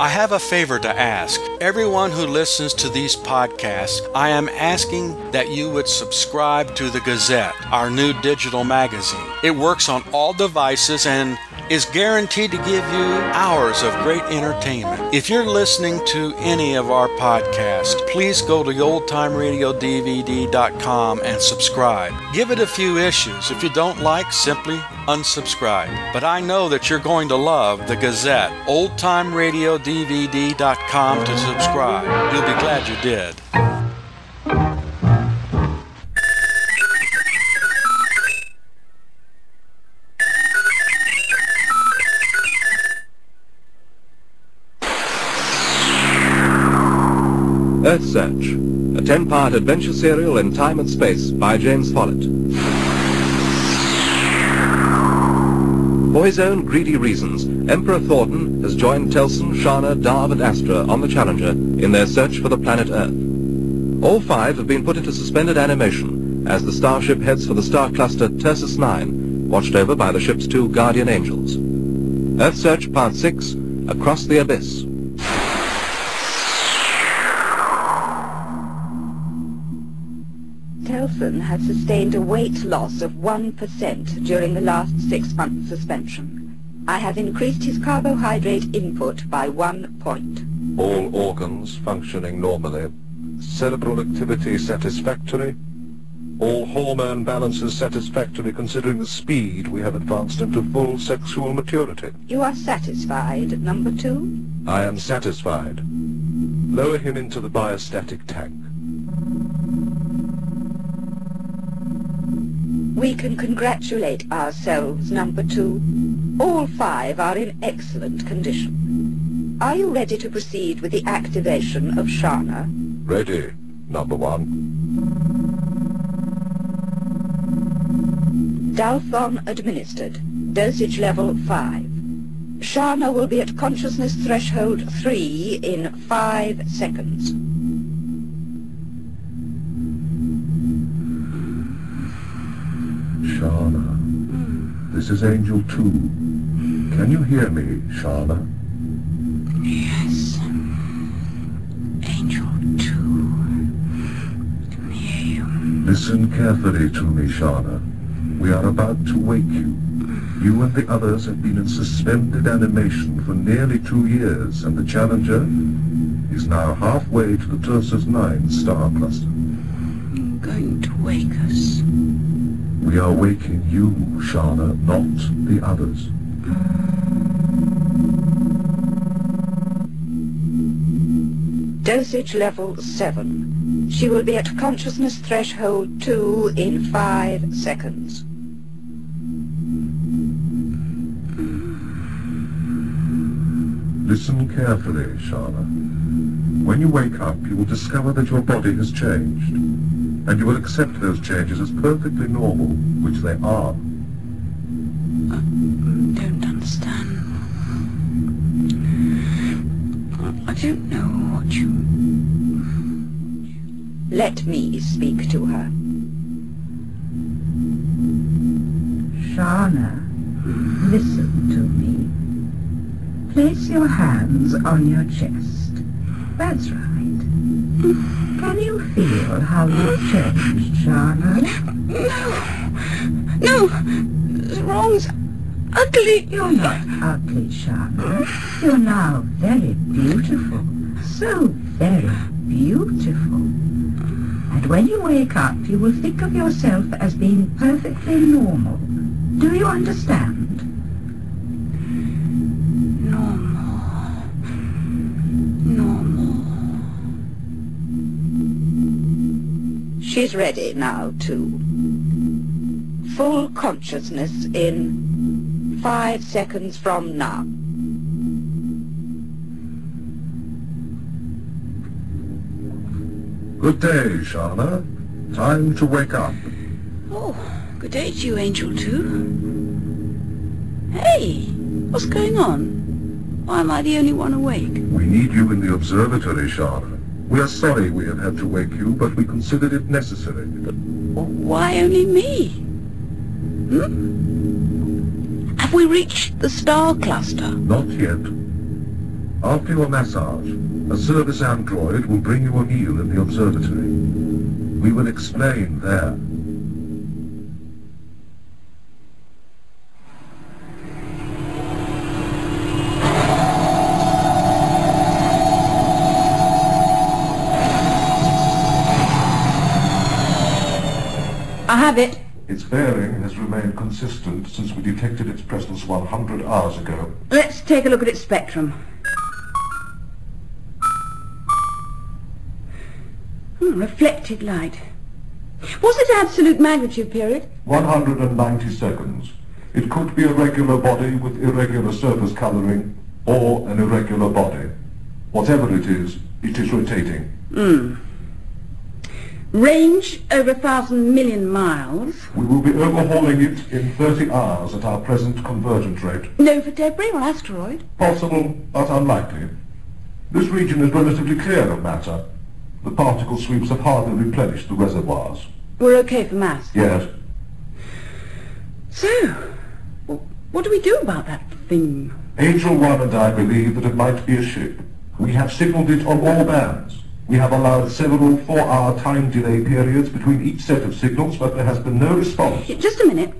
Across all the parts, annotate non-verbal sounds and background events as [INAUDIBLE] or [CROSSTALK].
I have a favor to ask. Everyone who listens to these podcasts, I am asking that you would subscribe to the Gazette, our new digital magazine. It works on all devices and is guaranteed to give you hours of great entertainment. If you're listening to any of our podcasts, please go to oldtimeradiodvd.com and subscribe. Give it a few issues. If you don't like, simply unsubscribe. But I know that you're going to love the Gazette, oldtimeradiodvd.com to subscribe. You'll be glad you did. Earth Search, a 10-part adventure serial in time and space by James Follett. For his own greedy reasons, Emperor Thornton has joined Telson, Shana, Darv and Astra on the Challenger in their search for the planet Earth. All five have been put into suspended animation as the starship heads for the star cluster Tursus 9, watched over by the ship's two guardian angels. Earth Search Part 6, Across the Abyss. Telson has sustained a weight loss of 1% during the last six-month suspension. I have increased his carbohydrate input by one point. All organs functioning normally. Cerebral activity satisfactory. All hormone balances satisfactory considering the speed we have advanced into full sexual maturity. You are satisfied, number two? I am satisfied. Lower him into the biostatic tank. We can congratulate ourselves, number two. All five are in excellent condition. Are you ready to proceed with the activation of Shana? Ready, number one. Dalthon administered. Dosage level 5. Shana will be at consciousness threshold 3 in 5 seconds. This is Angel 2. Can you hear me, Shana? Yes. Angel 2. Can hear you. Listen carefully to me, Shana. We are about to wake you. You and the others have been in suspended animation for nearly two years, and the Challenger is now halfway to the Tursus 9 star cluster. You're going to wake us. We are waking you, Shana, not the others. Dosage level 7. She will be at consciousness threshold 2 in 5 seconds. Listen carefully, Shana. When you wake up, you will discover that your body has changed, and you will accept those changes as perfectly normal, which they are. I don't understand. I don't know what you... Let me speak to her. Shana, listen to me. Place your hands on your chest. That's right. Can you feel how you've changed, Shana? No! no, wrong's ugly. You're not ugly, Shana. You're now very beautiful. So very beautiful. And when you wake up, you will think of yourself as being perfectly normal. Do you understand? She's ready now, too. Full consciousness in 5 seconds from now. Good day, Shana. Time to wake up. Oh, good day to you, Angel 2. Hey, what's going on? Why am I the only one awake? We need you in the observatory, Shana. We are sorry we have had to wake you, but we considered it necessary. Why only me? Hmm? Have we reached the star cluster? Not yet. After your massage, a service android will bring you a meal in the observatory. We will explain there. I have it. Its bearing has remained consistent since we detected its presence 100 hours ago. Let's take a look at its spectrum. Hmm, reflected light. What's its absolute magnitude period? 190 seconds. It could be a regular body with irregular surface coloring or an irregular body. Whatever it is, it is rotating. Hmm. Range over a thousand million miles. We will be overhauling it in 30 hours at our present convergence rate. No for debris or asteroid. Possible, but unlikely. This region is relatively clear of matter. The particle sweeps have hardly replenished the reservoirs. We're okay for mass. Yes, So, wh- what do we do about that thing? Angel One and I believe that it might be a ship. We have signaled it on all bands. We have allowed several four-hour time delay periods between each set of signals, but there has been no response. Just a minute.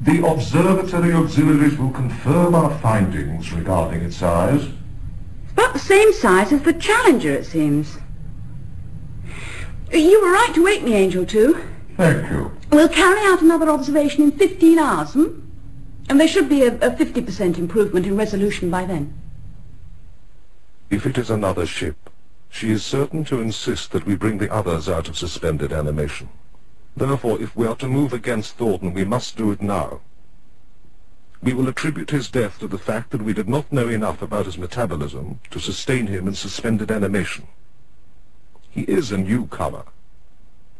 The observatory auxiliaries will confirm our findings regarding its size. About the same size as the Challenger, it seems. You were right to wake me, Angel 2. Thank you. We'll carry out another observation in 15 hours, hmm? And there should be a, a 50% improvement in resolution by then. If it is another ship, she is certain to insist that we bring the others out of suspended animation. Therefore, if we are to move against Thornton, we must do it now. We will attribute his death to the fact that we did not know enough about his metabolism to sustain him in suspended animation. He is a newcomer.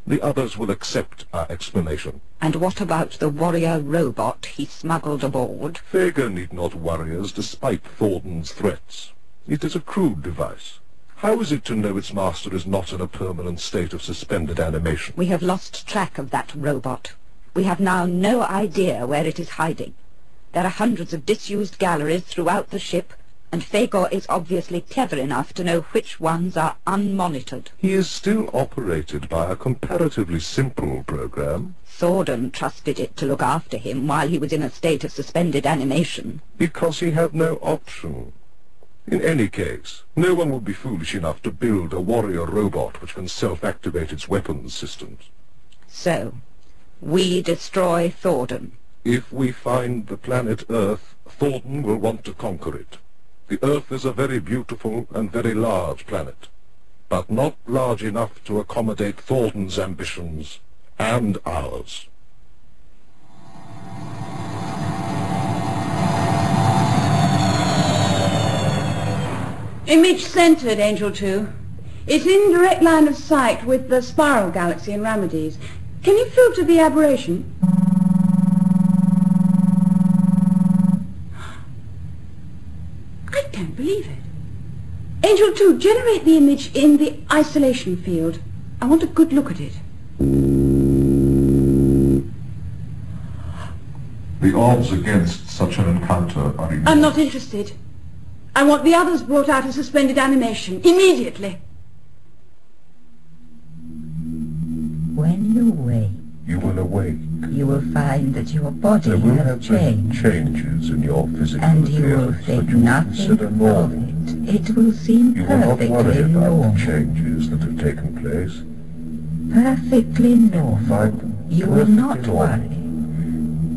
The others will accept our explanation. And what about the warrior robot he smuggled aboard? Fagor need not worry us despite Thornton's threats. It is a crude device. How is it to know its master is not in a permanent state of suspended animation? We have lost track of that robot. We have now no idea where it is hiding. There are hundreds of disused galleries throughout the ship, and Fagor is obviously clever enough to know which ones are unmonitored. He is still operated by a comparatively simple program Thornton trusted it to look after him while he was in a state of suspended animation. because he had no option. In any case, no one would be foolish enough to build a warrior robot which can self-activate its weapons systems. So, we destroy Thornton. If we find the planet Earth, Thornton will want to conquer it. The Earth is a very beautiful and very large planet, but not large enough to accommodate Thornton's ambitions and ours. Image centered, Angel 2. It's in direct line of sight with the spiral galaxy Andromeda. Can you filter the aberration? I don't believe it. Angel 2, generate the image in the isolation field. I want a good look at it. The odds against such an encounter are immense. I'm not interested. I want the others brought out of suspended animation, immediately. When you wake, You will awake. you will find that your body There will has have been changed, changes in your physical and you will appearance think that you will nothing of it. It will seem You will not worry about normal. the changes that have taken place. Perfectly normal. Find You will not normal. worry.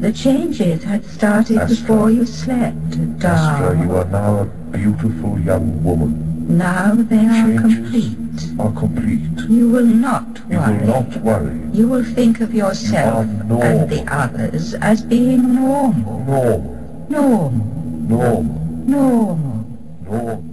The changes had started Astra. before you slept, Astra, you are now a beautiful young woman. Now they are complete. Are complete. You will not You worry. will not worry. You will think of yourself normal. and the others as being normal. Normal. Normal. Normal. Normal. Normal.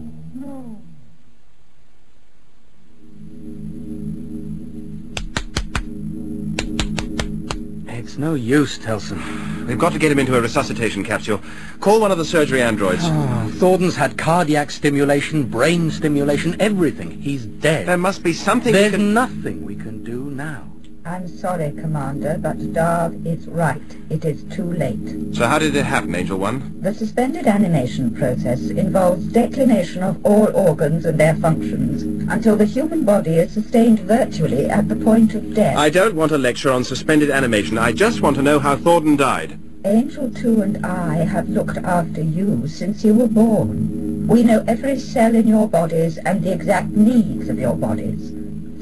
No use, Telson. We've got to get him into a resuscitation capsule. Call one of the surgery androids. Oh, Thornton's had cardiac stimulation, brain stimulation, everything. He's dead. There must be something There's can... nothing we can do now. I'm sorry, Commander, but Darv is right. It is too late. So how did it happen, Angel One? The suspended animation process involves declination of all organs and their functions until the human body is sustained virtually at the point of death. I don't want a lecture on suspended animation. I just want to know how Thornton died. Angel 2 and I have looked after you since you were born. We know every cell in your bodies and the exact needs of your bodies.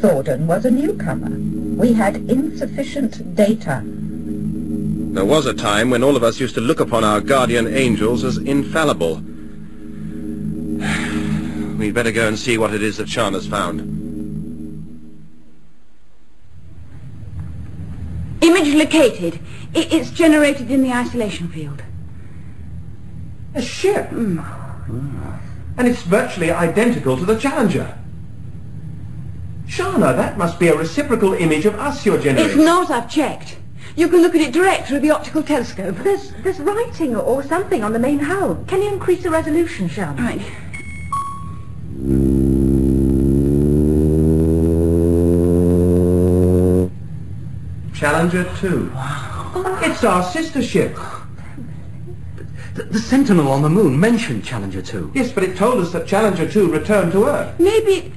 Thornton was a newcomer. We had insufficient data. There was a time when all of us used to look upon our guardian angels as infallible. [SIGHS] We'd better go and see what it is that Shana's found. Image located. It's generated in the isolation field. A ship? Hmm. And it's virtually identical to the Challenger. Shana, that must be a reciprocal image of us you're generating. It's not, I've checked. You can look at it direct through the optical telescope. There's, there's writing or something on the main hull. Can you increase the resolution, Shana? Right. Challenger 2. Wow. It's our sister ship. The, the Sentinel on the moon mentioned Challenger 2. Yes, but it told us that Challenger 2 returned to Earth. Maybe...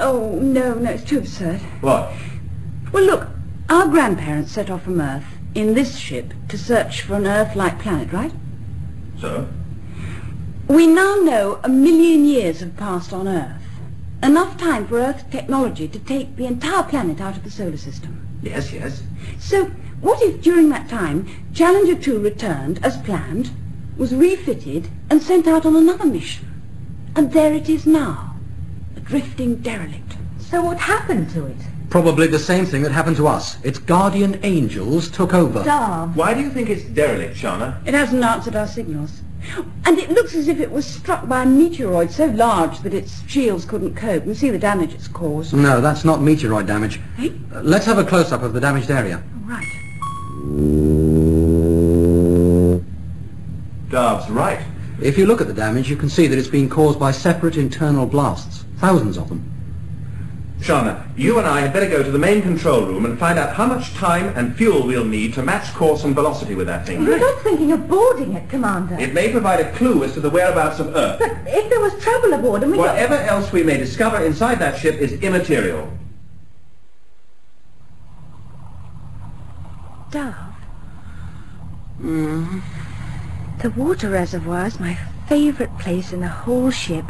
Oh, no, no, it's too absurd. What? Well, look, our grandparents set off from Earth in this ship to search for an Earth-like planet, right? So? We now know a million years have passed on Earth. Enough time for Earth technology to take the entire planet out of the solar system. Yes, yes. So, what if during that time Challenger 2 returned as planned, was refitted and sent out on another mission? And there it is now, a drifting derelict. So what happened to it? Probably the same thing that happened to us. Its guardian angels took over. Darv. Why do you think it's derelict, Shana? It hasn't answered our signals. And it looks as if it was struck by a meteoroid so large that its shields couldn't cope. You see the damage it's caused. No, that's not meteoroid damage. Eh? Uh, let's have a close-up of the damaged area. Right. Darv's right. If you look at the damage, you can see that it's been caused by separate internal blasts. Thousands of them. Shana, you and I had better go to the main control room and find out how much time and fuel we'll need to match course and velocity with that thing. You're not thinking of boarding it, Commander. It may provide a clue as to the whereabouts of Earth. But if there was trouble aboard and we got... Whatever else we may discover inside that ship is immaterial. Darv. Hmm. The water reservoir is my favorite place in the whole ship.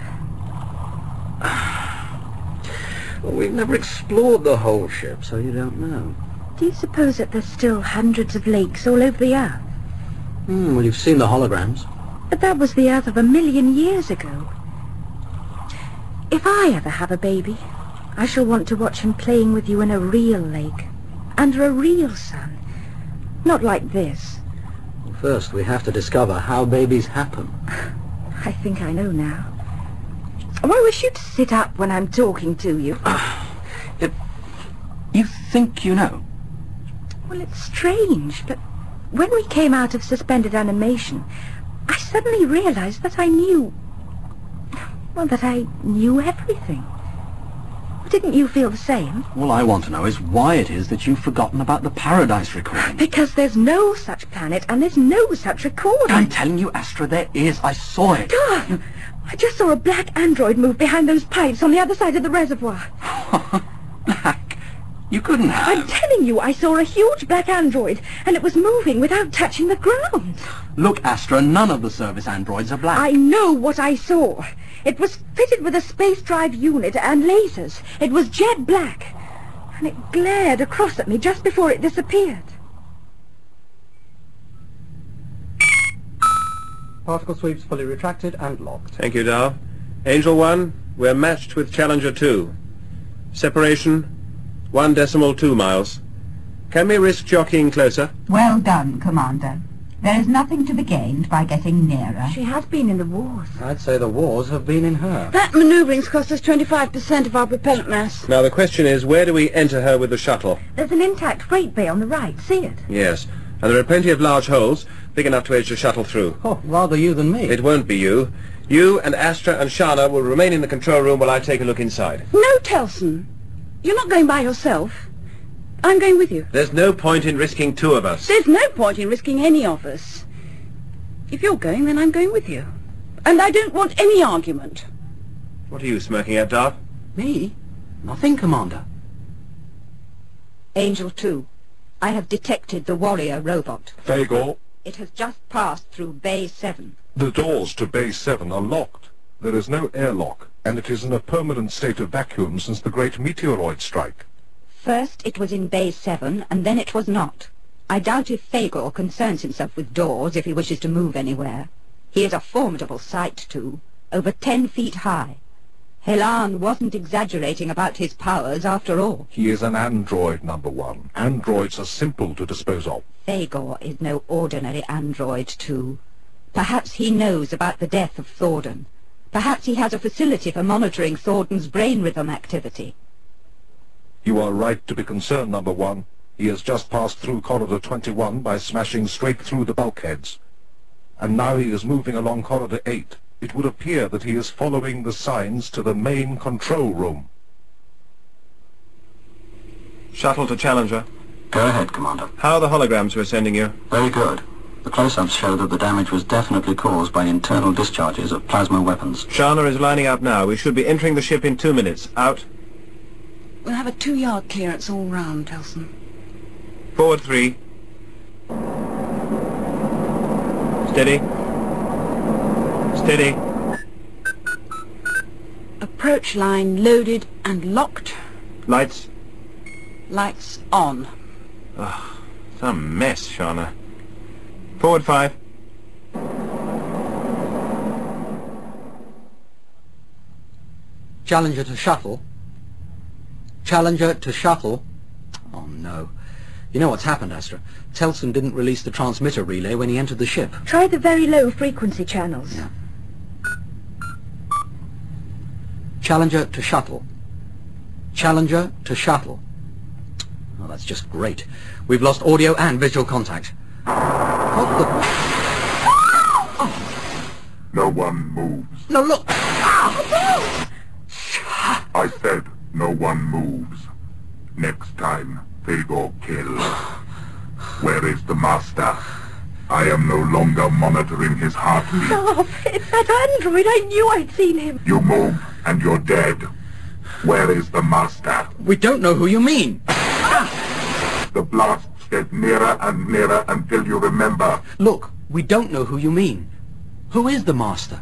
Well, we've never explored the whole ship, so you don't know. Do you suppose that there's still hundreds of lakes all over the Earth? Hmm, well, you've seen the holograms. But that was the Earth of a million years ago. If I ever have a baby, I shall want to watch him playing with you in a real lake, under a real sun. Not like this. Well, first, we have to discover how babies happen. [LAUGHS] I think I know now. Oh, I wish you'd sit up when I'm talking to you. [SIGHS] You think you know? Well, it's strange, but when we came out of suspended animation, I suddenly realized that I knew... Well, that I knew everything. Didn't you feel the same? All I want to know is why it is that you've forgotten about the Paradise recording. Because there's no such planet and there's no such recording. I'm telling you, Astra, there is. I saw it. God! I just saw a black android move behind those pipes on the other side of the reservoir. [LAUGHS] Black. You couldn't have. I'm telling you, I saw a huge black android, and it was moving without touching the ground. Look, Astra, none of the service androids are black. I know what I saw. It was fitted with a space drive unit and lasers. It was jet black. And it glared across at me just before it disappeared. Particle sweeps fully retracted and locked. Thank you, Darv. Angel 1, we're matched with Challenger 2. Separation, one decimal two miles. Can we risk jockeying closer? Well done, Commander. There is nothing to be gained by getting nearer. She has been in the wars. I'd say the wars have been in her. That maneuvering's cost us 25% of our propellant mass. Now the question is, where do we enter her with the shuttle? There's an intact freight bay on the right. See it? Yes, and there are plenty of large holes, big enough to edge the shuttle through. Oh, rather you than me. It won't be you. You and Astra and Shana will remain in the control room while I take a look inside. No, Telson. You're not going by yourself. I'm going with you. There's no point in risking two of us. There's no point in risking any of us. If you're going, then I'm going with you. And I don't want any argument. What are you smirking at, Darv? Me? Nothing, Commander. Angel 2, I have detected the warrior robot. Fagor, It has just passed through Bay 7. the doors to Bay 7 are locked. There is no airlock, and it is in a permanent state of vacuum since the great meteoroid strike. First it was in Bay 7, and then it was not. I doubt if Fagor concerns himself with doors if he wishes to move anywhere. He is a formidable sight, too, over ten feet high. Helan wasn't exaggerating about his powers after all. He is an android, number one. Androids are simple to dispose of. Fagor is no ordinary android, too. Perhaps he knows about the death of Thornton. Perhaps he has a facility for monitoring Thornton's brain rhythm activity. You are right to be concerned, number one. He has just passed through Corridor 21 by smashing straight through the bulkheads. And now he is moving along Corridor 8. It would appear that he is following the signs to the main control room. Shuttle to Challenger. Go ahead, Commander. How are the holograms we're sending you? Very good. The close-ups show that the damage was definitely caused by internal discharges of plasma weapons. Shana is lining up now. We should be entering the ship in two minutes. Out. We'll have a two-yard clearance all round, Telson. Forward three. Steady. Steady. Approach line loaded and locked. Lights. Lights on. Some mess, Shana. Forward five. Challenger to shuttle. Challenger to shuttle. Oh no. You know what's happened, Astra? Telson didn't release the transmitter relay when he entered the ship. Try the very low frequency channels. Yeah. Challenger to shuttle. Challenger to shuttle. Oh, that's just great. We've lost audio and visual contact. What the... No one moves. No, look! I said no one moves. Next time, Fagor kills. Where is the master? I am no longer monitoring his heartbeat. Oh, it's that android. I knew I'd seen him. You move, and you're dead. Where is the master? We don't know who you mean. The blasts get nearer and nearer until you remember. Look, we don't know who you mean. Who is the Master?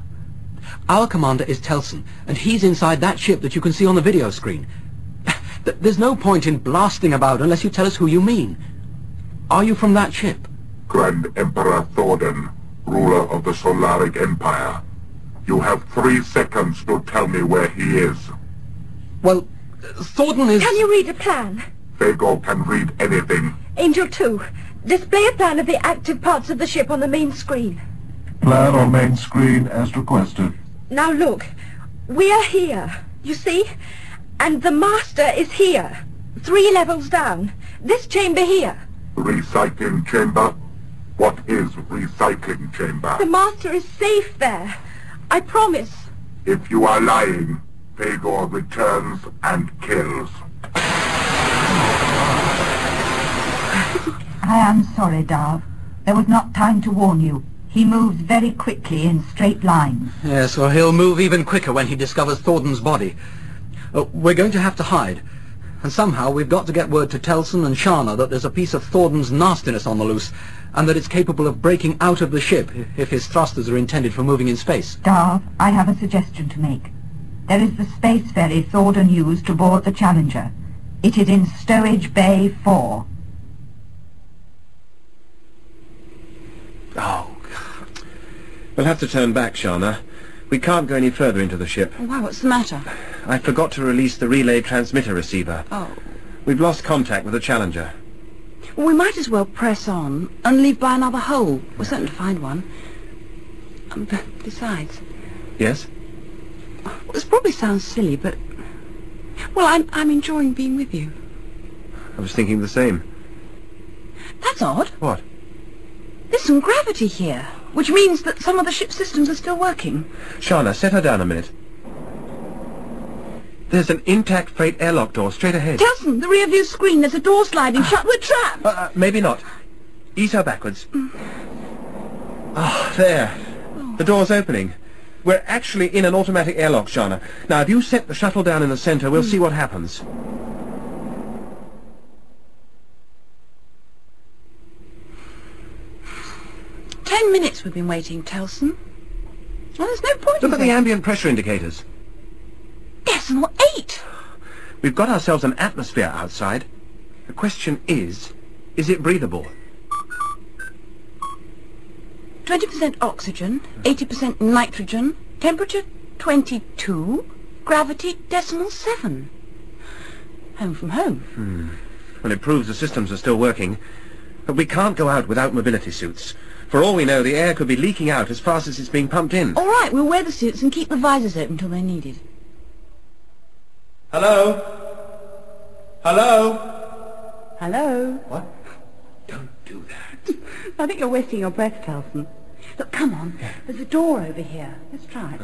Our commander is Telson, and he's inside that ship that you can see on the video screen. Th- There's no point in blasting about unless you tell us who you mean. Are you from that ship? Grand Emperor Thordan, ruler of the Solaric Empire. You have three seconds to tell me where he is. Well, Thornton is... Can you read a plan? Fagor can read anything. Angel 2, display a plan of the active parts of the ship on the main screen. Plan on main screen as requested. Now look, we're here, you see? And the Master is here, three levels down. This chamber here. Recycling chamber? What is recycling chamber? The Master is safe there. I promise. If you are lying, Fagor returns and kills. I am sorry, Darv. There was not time to warn you. He moves very quickly in straight lines. Yes, well, he'll move even quicker when he discovers Thornton's body. Uh, we're going to have to hide. And somehow we've got to get word to Telson and Shana that there's a piece of Thornton's nastiness on the loose, and that it's capable of breaking out of the ship if his thrusters are intended for moving in space. Darv, I have a suggestion to make. There is the space ferry Thornton used to board the Challenger. It is in Stowage Bay 4. Oh. God. We'll have to turn back, Shana. We can't go any further into the ship. Why, what's the matter? I forgot to release the relay transmitter receiver. Oh. We've lost contact with the Challenger. Well, we might as well press on and leave by another hole. We're certain to find one. Um, besides, Yes? well, this probably sounds silly, but... Well, I'm, I'm enjoying being with you. I was thinking the same. That's odd. What? Some gravity here, which means that some of the ship's systems are still working. Shana, set her down a minute. There's an intact freight airlock door straight ahead. Telson, the rear view screen, there's a door sliding shut. We're trapped. Uh, uh, maybe not. Ease her backwards. Ah, there. The door's opening. We're actually in an automatic airlock, Shana. Now, if you set the shuttle down in the center, we'll see what happens. Ten minutes we've been waiting, Telson. Well, there's no point Look at the ambient pressure indicators. Decimal eight. We've got ourselves an atmosphere outside. The question is, is it breathable? 20% oxygen, 80% nitrogen, temperature 22, gravity decimal 7. Home from home. Hmm. Well, it proves the systems are still working. But we can't go out without mobility suits. For all we know, the air could be leaking out as fast as it's being pumped in. All right, we'll wear the suits and keep the visors open until they're needed. Hello? Hello? Hello? What? Don't do that. [LAUGHS] I think you're wasting your breath, Telson. Look, come on. There's a door over here. Let's try it.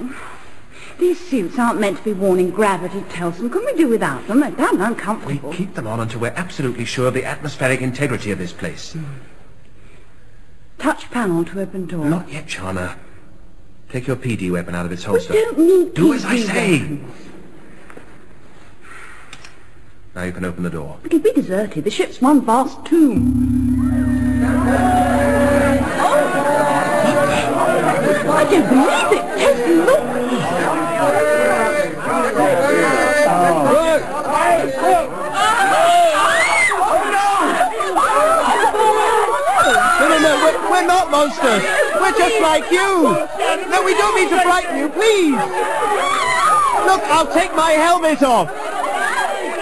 Uh. [SIGHS] [SIGHS] [SIGHS] These suits aren't meant to be worn in gravity, Telson. Couldn't we do without them? They're damn uncomfortable. We keep them on until we're absolutely sure of the atmospheric integrity of this place. Hmm. Touch panel to open door. Not yet, Shana. Take your PD weapon out of its We holster. don't need Do as I say. weapons. Now you can open the door. It'll be deserted. The ship's one vast tomb. Oh! I don't believe it. Telson, look. No, no, no, we're, we're not monsters. We're just like you. No, we don't mean to frighten you, please. Look, I'll take my helmet off.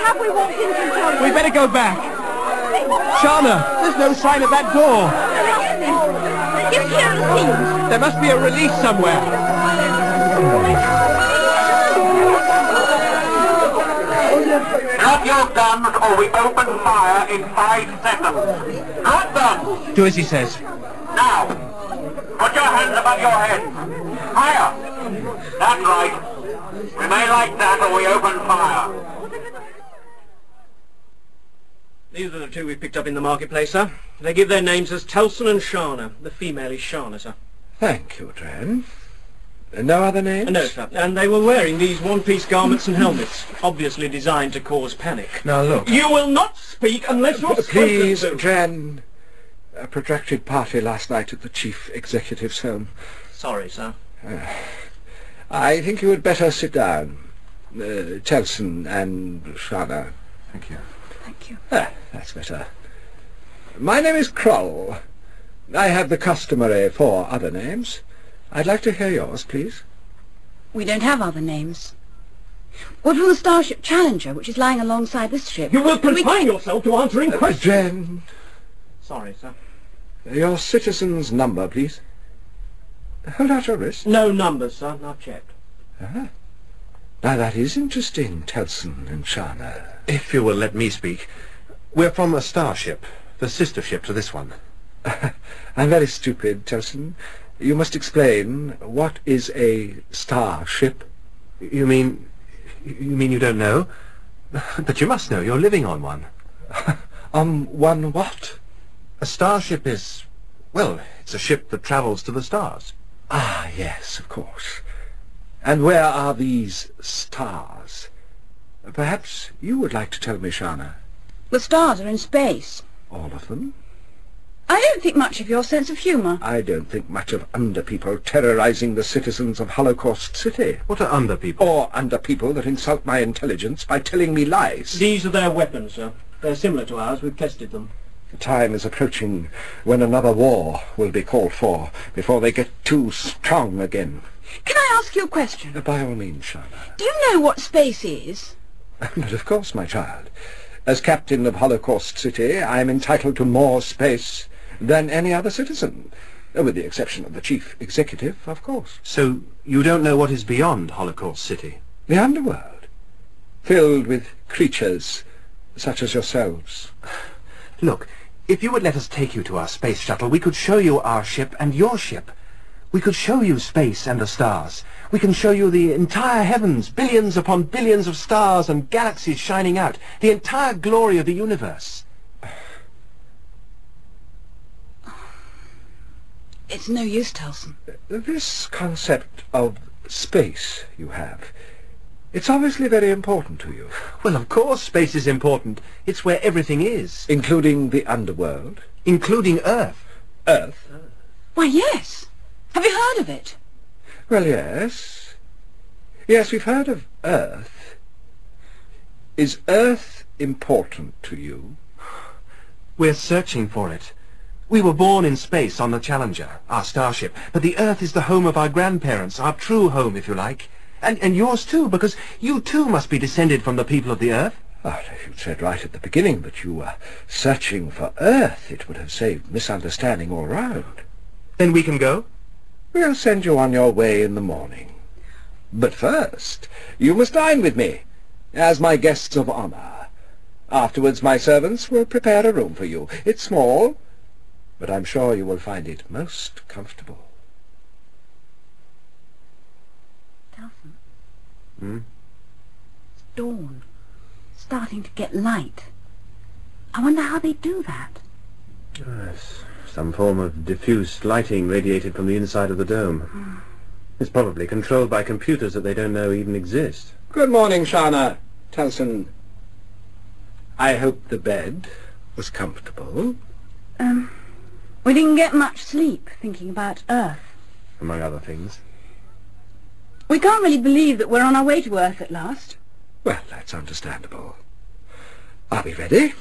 Have we walked into each other? We better go back. Shana, there's no sign of that door. Give kerosene. There must be a release somewhere. Drop your guns or we open fire in five seconds. Drop them! Do as he says. Now! Put your hands above your head. Higher. That's right. Remain like that or we open fire. These are the two we picked up in the marketplace, sir. They give their names as Telson and Shana. The female is Shana, sir. Thank you, Dren. No other names? Uh, no, sir. And they were wearing these one-piece garments and helmets, obviously designed to cause panic. Now look. You will not speak unless you're Please, spoken to. Dren. A protracted party last night at the chief executive's home. Sorry, sir. I think you had better sit down. Uh, Telson and Shana. Thank you. Thank you. Ah, that's better. My name is Kroll. I have the customary four other names. I'd like to hear yours, please. We don't have other names. What from the Starship Challenger, which is lying alongside this ship? You will Can we confine yourself to answering questions. Dren, Sorry, sir. Your citizen's number, please. Hold out your wrist. No numbers, sir. I've checked. Ah. Now that is interesting, Telson and Shana. If you will let me speak. We're from a starship, the sister ship to this one. [LAUGHS] I'm very stupid, Telson. You must explain, what is a starship? You mean... you mean you don't know? [LAUGHS] But you must know, you're living on one. [LAUGHS] on one what? A starship is... well, it's a ship that travels to the stars. Ah, yes, of course. And where are these stars? Perhaps you would like to tell me, Shana. The stars are in space. All of them? I don't think much of your sense of humour. I don't think much of under-people terrorizing the citizens of Holocaust City. What are under-people? Or under-people that insult my intelligence by telling me lies. These are their weapons, sir. They're similar to ours. We've tested them. The time is approaching when another war will be called for before they get too strong again. Can I ask you a question? Uh, by all means, Shana. Do you know what space is? [LAUGHS] But of course, my child. As captain of Holocaust City, I am entitled to more space than any other citizen. Uh, with the exception of the chief executive, of course. So you don't know what is beyond Holocaust City? The underworld. Filled with creatures such as yourselves. [LAUGHS] Look, if you would let us take you to our space shuttle, we could show you our ship and your ship. We could show you space and the stars. We can show you the entire heavens, billions upon billions of stars and galaxies shining out, the entire glory of the universe. It's no use, Telson. This concept of space you have, it's obviously very important to you. Well, of course space is important. It's where everything is. Including the underworld? Including Earth. Earth? Why, yes. Have you heard of it? Well, yes. Yes, we've heard of Earth. Is Earth important to you? We're searching for it. We were born in space on the Challenger, our starship, but the Earth is the home of our grandparents, our true home, if you like. And, and yours too, because you too must be descended from the people of the Earth. Ah, oh, if you'd said right at the beginning that you were searching for Earth, it would have saved misunderstanding all round. Then we can go? We'll send you on your way in the morning. But first, you must dine with me, as my guests of honor. Afterwards my servants will prepare a room for you. It's small, but I'm sure you will find it most comfortable. Telson, Hmm? it's dawn. Starting to get light. I wonder how they do that. Yes, some form of diffuse lighting radiated from the inside of the dome. It's probably controlled by computers that they don't know even exist. Good morning, Shana. Telson. I hope the bed was comfortable. Um, we didn't get much sleep thinking about Earth. Among other things. We can't really believe that we're on our way to Earth at last. Well, that's understandable. Are we ready?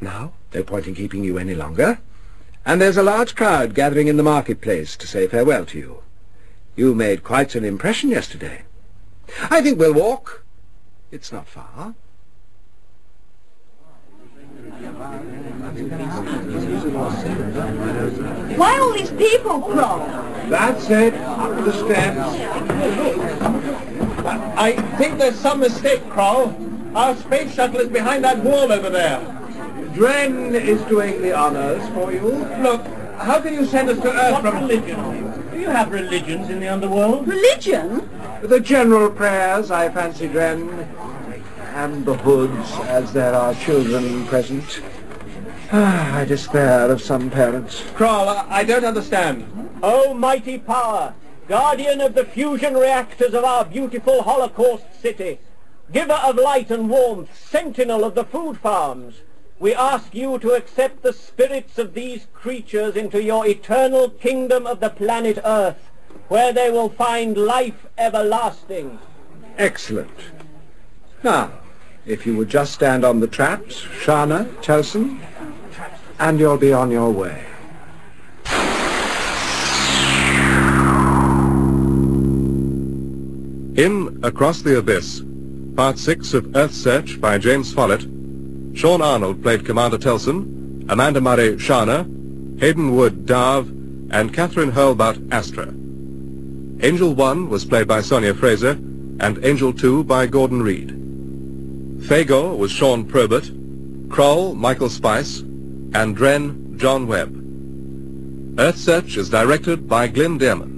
Now, no point in keeping you any longer. And there's a large crowd gathering in the marketplace to say farewell to you. You made quite an impression yesterday. I think we'll walk. It's not far. Why all these people, Kroll? That's it. Up the steps. I think there's some mistake, Kroll. Our space shuttle is behind that wall over there. Dren is doing the honors for you. Look, how can you send us to Earth from religion? Do you have religions in the underworld? Religion? The general prayers, I fancy, Dren. And the hoods, as there are children present. Ah, I despair of some parents. Kroll, I, I don't understand. Oh, mighty power, guardian of the fusion reactors of our beautiful Holocaust city, giver of light and warmth, sentinel of the food farms, we ask you to accept the spirits of these creatures into your eternal kingdom of the planet Earth, where they will find life everlasting. Excellent. Now, if you would just stand on the traps, Shana, Telson, and you'll be on your way. In Across the Abyss, Part 6 of Earth Search by James Follett, Sean Arnold played Commander Telson, Amanda Murray Shana, Hayden Wood Darv, and Catherine Hurlbut Astra. Angel 1 was played by Sonia Fraser, and Angel 2 by Gordon Reed. Fagor was Sean Probert, Kroll Michael Spice, and Dren John Webb. Earth Search is directed by Glyn Dearman.